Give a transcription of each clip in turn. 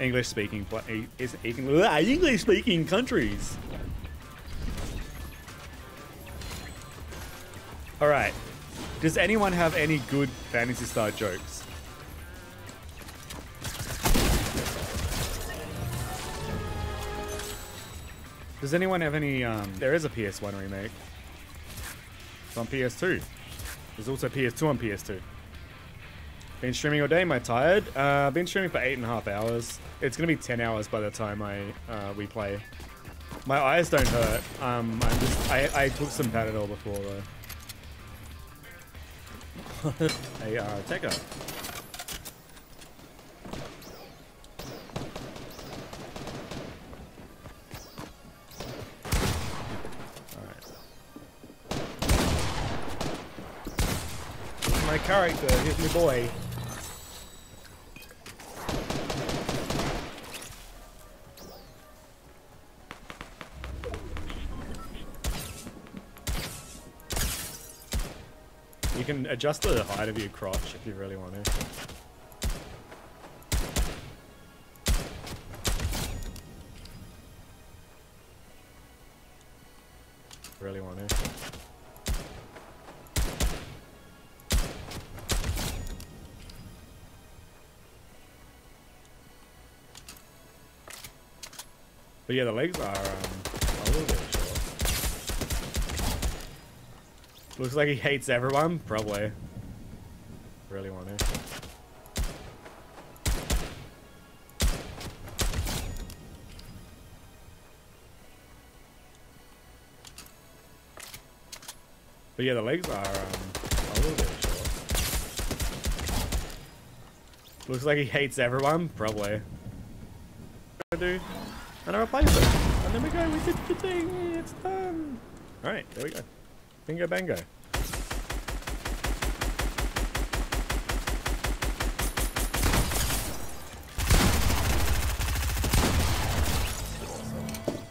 English speaking is English speaking countries. All right. Does anyone have any good Phantasy Star jokes? Does anyone have any, um, there is a PS1 remake. It's on PS2. There's also PS2 on PS2. Been streaming all day, am I tired? Uh, been streaming for eight and a half hours. It's gonna be 10 hours by the time I, uh, we play. My eyes don't hurt. Um, I'm just, I, I took some Panadol before though. hey, uh, Tekka. my character. Here's my boy. You can adjust the height of your crotch if you really want to. Really want to. But yeah, the legs are um, a little bit short. Looks like he hates everyone. Probably. Really want to. But yeah, the legs are um, a little bit short. Looks like he hates everyone. Probably. Dude and I replace it. And then we go, we did the thing, it's done. Alright, there we go. Bingo bango.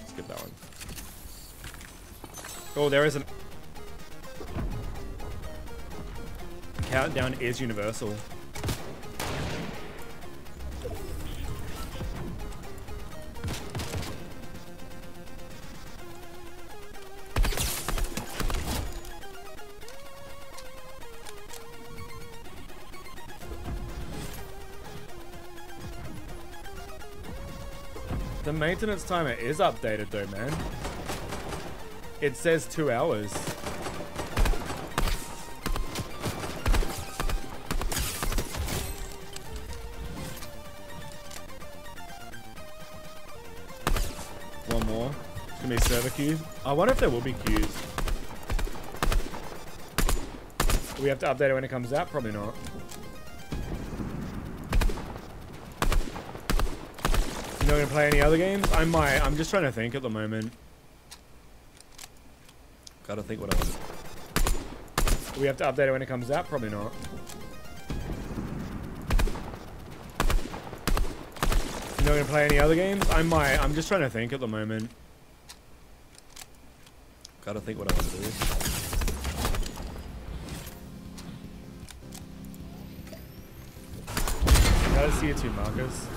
Skip that one. Oh, there is an... Countdown is universal. The maintenance timer is updated though, man. It says two hours. One more. It's gonna be server queue. I wonder if there will be queues. we have to update it when it comes out? Probably not. Not gonna play any other games? I might. I'm just trying to think at the moment. Gotta think what else. We have to update it when it comes out? Probably not. You're not gonna play any other games? I might. I'm just trying to think at the moment. Gotta think what I to do. Gotta see it too, Marcus.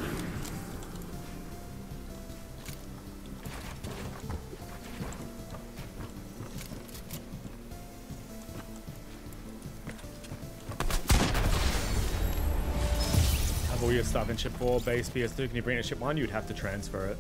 All your stuff in ship 4 base PS2. Can you bring it to ship 1? You'd have to transfer it.